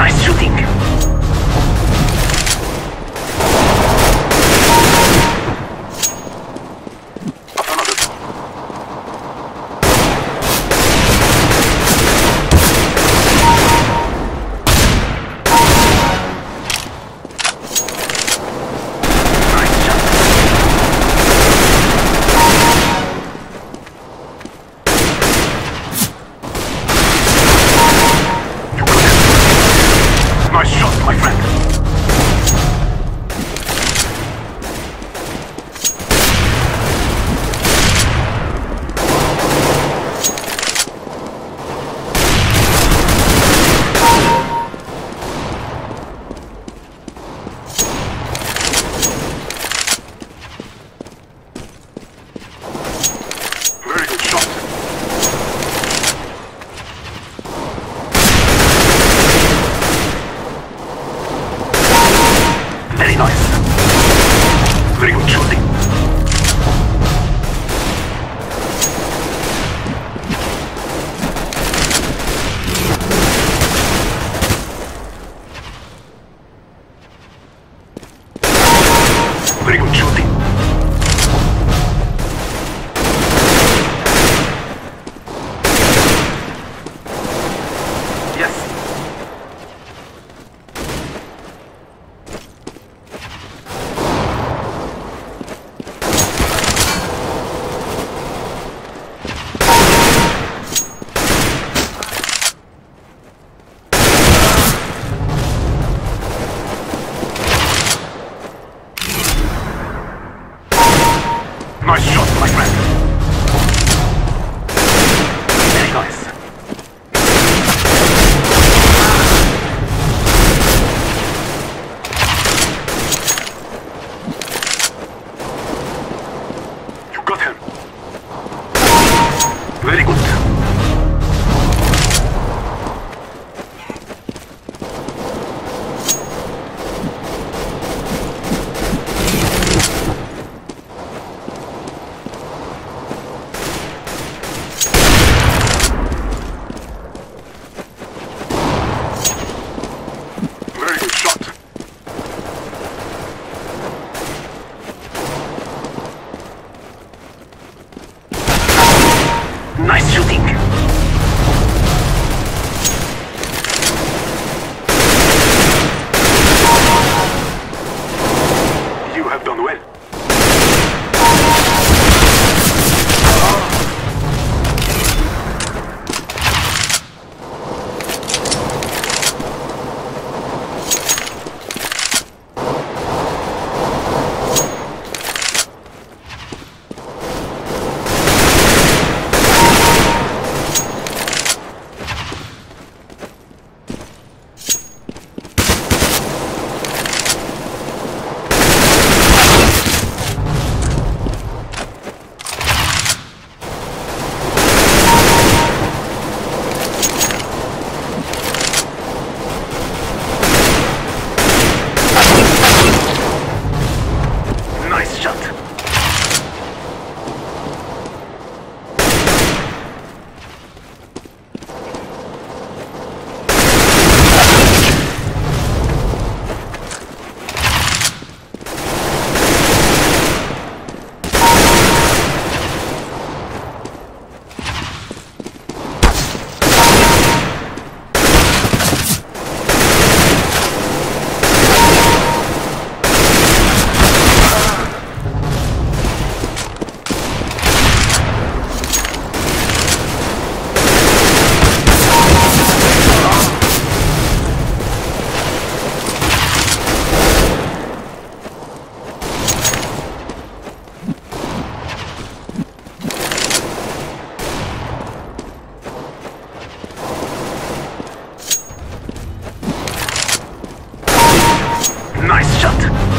my shooting. Nice shot.